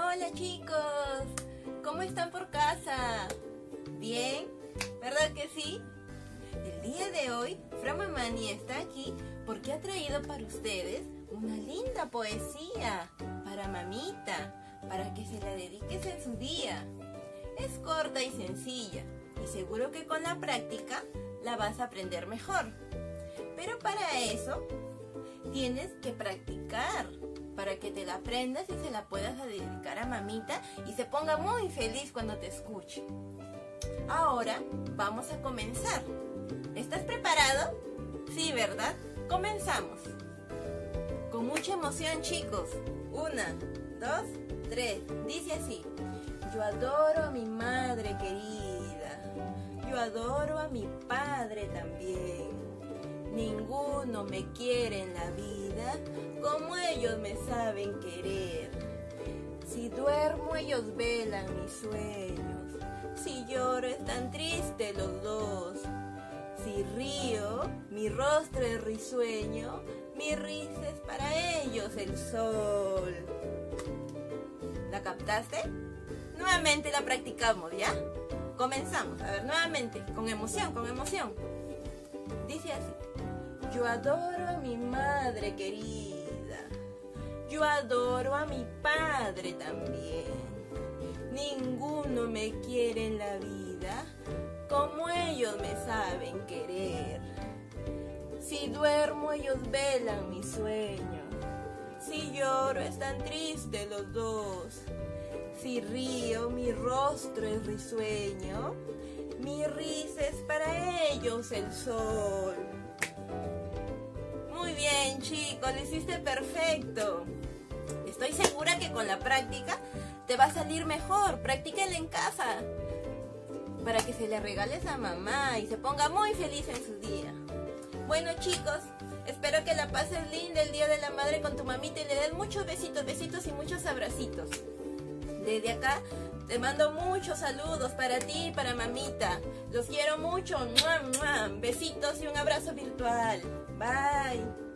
Hola chicos, ¿cómo están por casa? ¿Bien? ¿Verdad que sí? El día de hoy, Frama Mani está aquí porque ha traído para ustedes una linda poesía para mamita, para que se la dediques en su día. Es corta y sencilla y seguro que con la práctica la vas a aprender mejor. Pero para eso tienes que practicar para que te la aprendas y se la puedas dedicar a mamita y se ponga muy feliz cuando te escuche. Ahora vamos a comenzar. ¿Estás preparado? Sí, ¿verdad? Comenzamos. Con mucha emoción, chicos. Una, dos, tres. Dice así. Yo adoro a mi madre querida. Yo adoro a mi padre también. Ninguno me quiere en la vida ellos me saben querer. Si duermo ellos velan mis sueños, si lloro están tristes los dos. Si río, mi rostro es risueño, mi risa es para ellos el sol. ¿La captaste? Nuevamente la practicamos, ¿ya? Comenzamos, a ver, nuevamente, con emoción, con emoción. Dice así, yo adoro a mi madre querida yo adoro a mi padre también. Ninguno me quiere en la vida como ellos me saben querer. Si duermo ellos velan mis sueños. Si lloro están tristes los dos. Si río mi rostro es risueño. Mi risa es para ellos el sol. Chicos, lo hiciste perfecto. Estoy segura que con la práctica te va a salir mejor. Practíquenla en casa para que se le regales a mamá y se ponga muy feliz en su día. Bueno chicos, espero que la pases linda el Día de la Madre con tu mamita y le des muchos besitos, besitos y muchos abracitos. Desde acá te mando muchos saludos para ti y para mamita. Los quiero mucho. Besitos y un abrazo virtual. Bye.